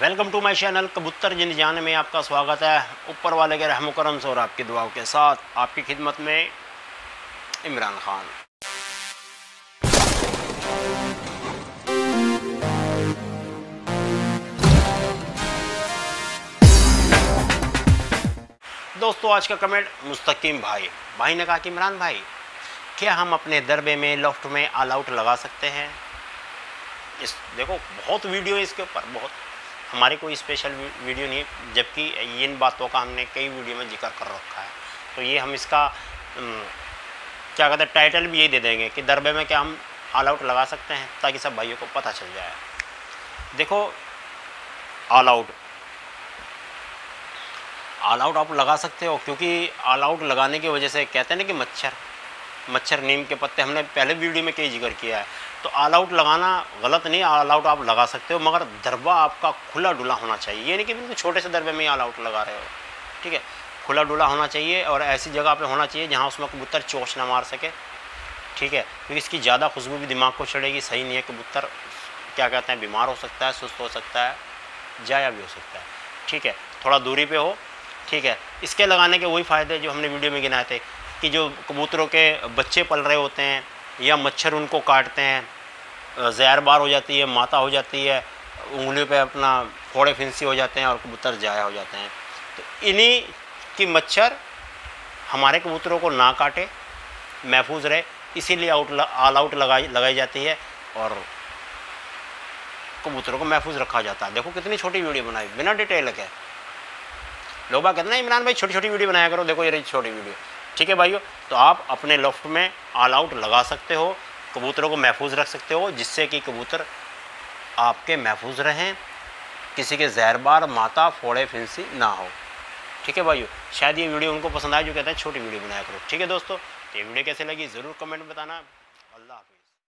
Welcome to my channel कबूतर जिन जाने में आपका स्वागत है। ऊपर वाले के रहम करम से और आपकी दुआओं के साथ आपकी खिदमत में इमरान खान। दोस्तों, आज का कमेंट मुस्तकीम भाई। भाई ने कहा कि इमरान भाई, क्या हम अपने दरबे में लॉफ्ट में ऑल आउट लगा सकते हैं? इस देखो, बहुत वीडियो है इसके ऊपर, बहुत। हमारी कोई स्पेशल वीडियो नहीं है, जबकि इन बातों का हमने कई वीडियो में ज़िक्र कर रखा है। तो ये हम इसका क्या कहते हैं टाइटल भी यही दे देंगे कि दरबे में क्या हम ऑल आउट लगा सकते हैं, ताकि सब भाइयों को पता चल जाए। देखो ऑल आउट ऑल आउट आप लगा सकते हो, क्योंकि ऑल आउट लगाने की वजह से कहते हैं ना कि मच्छर। मच्छर नीम के पत्ते हमने पहले वीडियो में कई ज़िक्र किया है। तो ऑल आउट लगाना गलत नहीं ऑल आउट आप लगा सकते हो, मगर दरबा आपका खुला डुला होना चाहिए। ये नहीं कि बिल्कुल छोटे से दरबे में ही ऑल आउट लगा रहे हो, ठीक है? खुला डुला होना चाहिए और ऐसी जगह पे होना चाहिए जहाँ उसमें कबूतर चोच ना मार सके, ठीक है? क्योंकि इसकी ज़्यादा खुशबू भी दिमाग को चढ़ेगी, सही नहीं है कबूतर, क्या कहते हैं, बीमार हो सकता है, सुस्त हो सकता है, जाया भी हो सकता है, ठीक है? थोड़ा दूरी पे हो, ठीक है? इसके लगाने के वही फ़ायदे जो हमने वीडियो में गिनाए थे। कि जो कबूतरों के बच्चे पल रहे होते हैं या मच्छर उनको काटते हैं जहर बार हो जाती है, माता हो जाती है, उंगलियों पे अपना फोड़े फिंसी हो जाते हैं और कबूतर जाया हो जाते हैं। तो इन्हीं की मच्छर हमारे कबूतरों को ना काटे, महफूज रहे, इसीलिए आउट ऑल आउट लगाई लगाई जाती है और कबूतरों को महफूज रखा जाता है। देखो कितनी छोटी वीडियो बनाई, बिना डिटेल के। लोग कहते हैं इमरान भाई छोटी छोटी वीडियो बनाया करो, देखो ये छोटी वीडियो। ठीक है भाइयों? तो आप अपने लॉफ्ट में ऑल आउट लगा सकते हो, कबूतरों को महफूज रख सकते हो, जिससे कि कबूतर आपके महफूज रहें, किसी के जहरबार माता, फोड़े, फिंसी ना हो। ठीक है भाइयों? शायद ये वीडियो उनको पसंद आए, जो कहते हैं, छोटी वीडियो बनाया करो। ठीक है दोस्तों? तो ये वीडियो कैसे लगी, ज़रूर कमेंट बताना। अल्लाह हाफिज़।